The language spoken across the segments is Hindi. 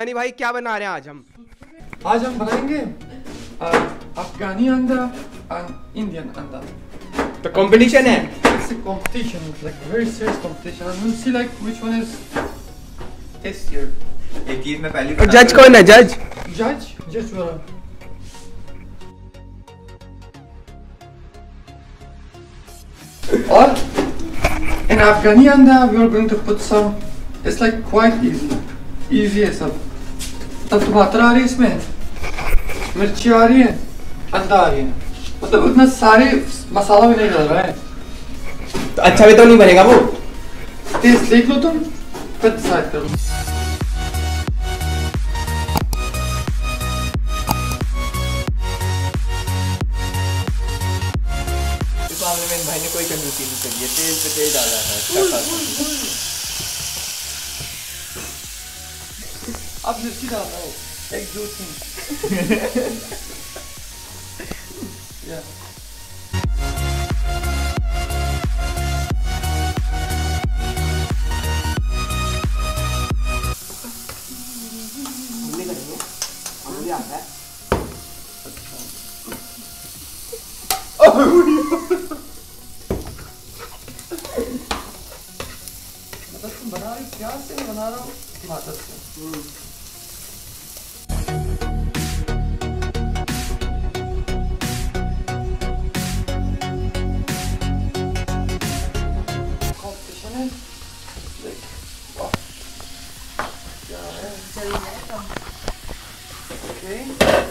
यानी भाई क्या बना रहे हैं आज हम? आज हम बनाएँगे अफगानी अंडा इंडियन अंडा तो कंपटीशन है? It's a competition like very serious competition I will see like which one is tastier ये चीज़ मैं पहले और जज कौन है? जज जज जज और इन अफगानी अंडा we are going to put some it's like quite easy easy as a तब टमाटर आ रही है इसमें, मिर्ची आ रही है, अंडा आ रही है. मतलब उतना सारे मसाला भी नहीं डल रहा है. तो अच्छा भी तो नहीं बनेगा वो टेस्ट देख लो तुम, फिर डिसाइड करो. इस मामले में इन भाई ने कोई कंजूसी नहीं करी है तेल पे तेल डाला है अच्छा खासा अब मिर्ची डालना है, एक दो तीन. मतलब तुम बना रही प्याज से बना रहा हूँ? टमाटर से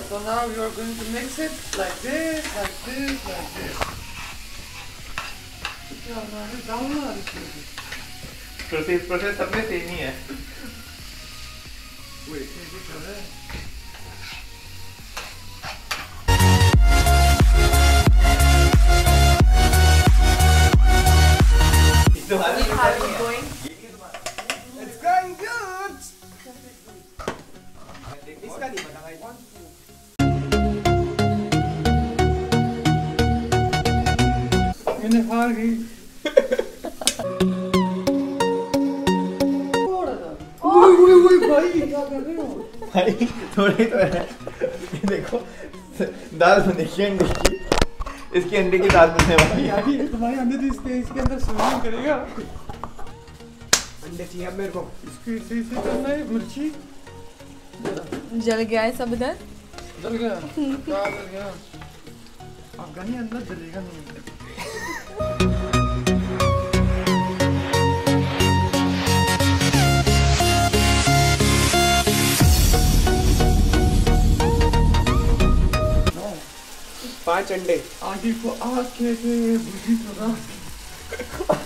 so now you are going to mix it like this like this like this क्या हो रहा है डालना है इसमें प्रोसेस प्रोसेस सब में सेम ही है Wait, can you picture that? It's going good. इसका नहीं पता भाई मैंने हार गई। ओए ओए ओए भाई। क्या कर रहे हो? भाई थोड़े तो है। ये देखो दाल बनेगी अंडे की। इसकी अंडे की दाल बनने वाली है। अभी तुम्हारे अंदर तो इसके इसके अंदर स्विमिंग करेगा। अंडे चाहिए अब मेरे को। इसको इसे इसे करना है मिर्ची। जल गया है सब इधर? जल गया। क्या जल गया? अफगानी अंदर जलेगा नहीं। पाँच आंटी आगे को आके के बुद्धि तो ना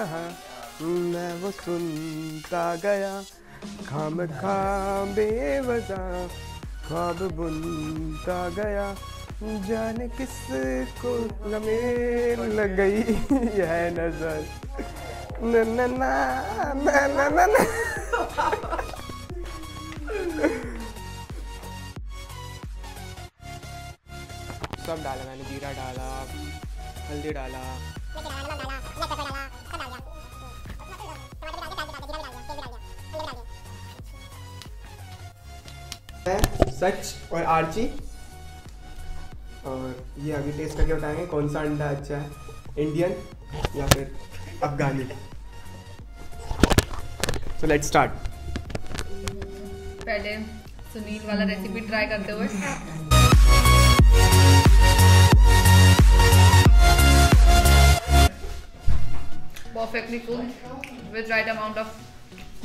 कहा मैं वो सुनता गया। खाम खाम बेवजह ख्वाब बुनता गया। जाने किस को ज़मीन लग गई यह नज़र। न न ना न न न न सब डाला मैंने जीरा डाला हल्दी डाला। सच और आर्ची। और ये अभी टेस्ट करके बताएँगे कौन सा अंडा अच्छा है। इंडियन या फिर अफगानी। सो लेट्स स्टार्ट पहले सुनील वाला रेसिपी ट्राई करते हुए। Perfectly cook with right amount of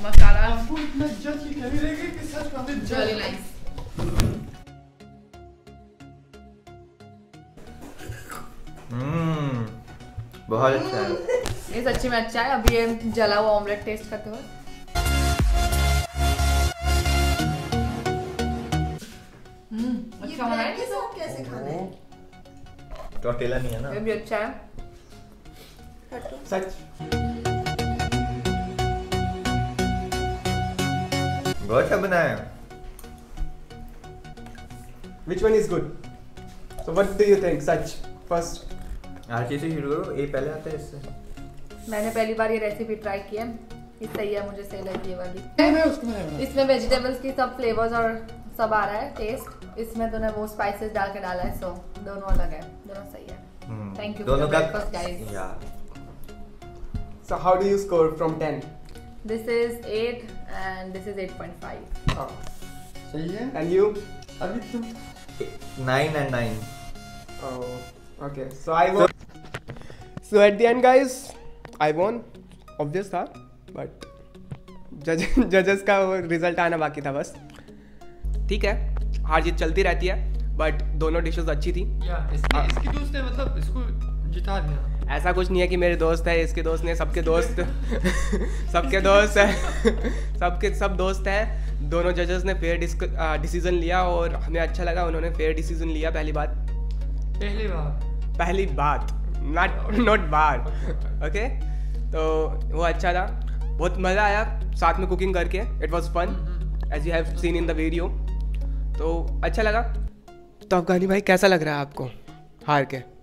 masala. आपको इतना जज ही कभी रहेगा कि सच में हमें जज nice. हम्म बहुत अच्छा है। ये सच्ची में अच्छा है अभी ये जला हुआ ऑमलेट टेस्ट करते हुए। हम्म, अच्छा बना है कैसे खाना है? टोटेला नहीं है ना? ये भी अच्छा है। सच। बहुत अच्छा बनाया Which one is good? So what do you think, Sach? First, आरती से शुरू करो ये पहले आता है इससे मैंने पहली बार ये रेसिपी ट्राई की है। ये सही है मुझे सही लगी ये वाली। नहीं मैं उसको नहीं बना इसमें वेजिटेबल्स की सब फ्लेवर्स और सब आ रहा है टेस्ट इसमें तूने वो स्पाइसेस डाल के डाला है सो दोनों अलग है। दोनों सही है। हम्म, Thank you दोनों का guys. या so how do you score from 10? This is 8 and this is 8.5 Oh. सही है And you? अभी तुम nine and nine Oh, okay. So I won. So at the end, guys, I won. Obvious था, but जज जजेस का रिज़ल्ट आना बाकी था बस ठीक है हार जीत चलती रहती है बट दोनों डिशेस अच्छी थी या इसकी इसकी दोस्त ने मतलब इसको जिता दिया ऐसा कुछ नहीं है कि मेरे दोस्त है इसके दोस्त ने सबके दोस्त सबके दोस्त है। सबके सब दोस्त हैं। दोनों जजेस ने फेयर डिसीज़न लिया और हमें अच्छा लगा उन्होंने फेयर डिसीज़न लिया। पहली बात। पहली बार पहली बात। Not not bar. ओके तो वो अच्छा था। बहुत मज़ा आया साथ में कुकिंग करके। It was fun as you have seen in the video तो अच्छा लगा। तो अफगानी भाई कैसा लग रहा है आपको हार के?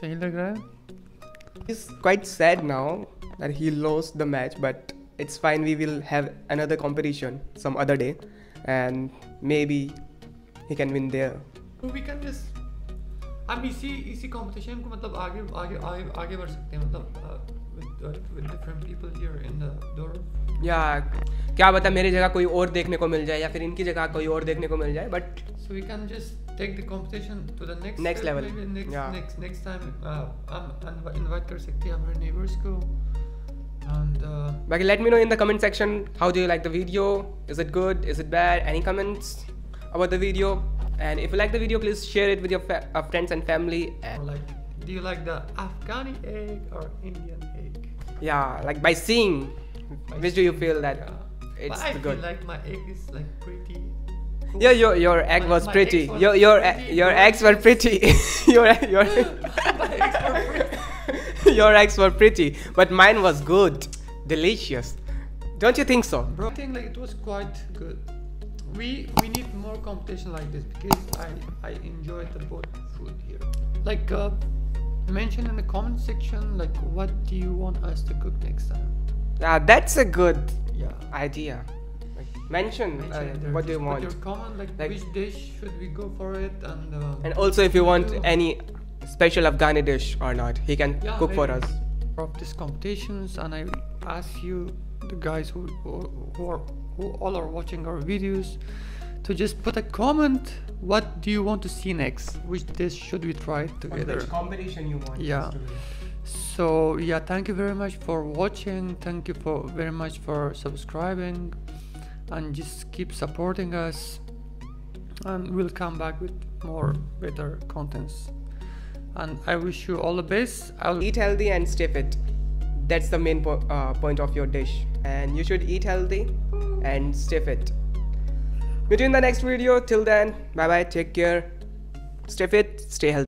सही लग रहा है। Is quite sad now that he loss the match but it's fine we will have another competition some other day and maybe he can win there too we can just हम इसी इसी कॉम्पिटिशन को मतलब आगे आगे आगे बढ़ सकते हैं मतलब या क्या पता मेरी जगह कोई और देखने को मिल जाए या फिर इनकी जगह कोई और देखने को मिल जाए बट बाकी let me know in the comment section how do you like the video is it good is it bad any comments about the video and if you like the video please share it with your friends and family do you like the Afghani egg or Indian egg? yeah, like by seeing, which do you feel that Yeah. it's but I the feel good? like my egg is like pretty. Yeah, your your egg My- was my pretty. eggs Your your pretty your eggs were pretty. your your eggs were pretty. your eggs were pretty, but mine was good, delicious. Don't you think so? Bro, I think like it was quite good. We we need more competition like this because I I enjoyed the both food here. Like uh, mention in the comment section like what do you want us to cook next time? Yeah, that's a good Yeah. idea. Like, mention, Mention uh, what do you want. Your comment like, Like- which dish should we go for it and. Uh, And also, if you want do- any special Afghani dish or not, he can Yeah, cook for us. of these competitions and I ask you the guys who who, who are who all are watching our videos to just put a comment what do you want to see next which dish should we try together competition you want? Yeah. so yeah thank you very much for watching thank you for very much for subscribing and just keep supporting us and we'll come back with more better contents and i wish you all the best i'll Eat healthy and stay fit. That's the main po- uh, point of your dish. And you should eat healthy and stay fit. You the next video. Till then, bye bye. Take care. Stay fit. Stay healthy.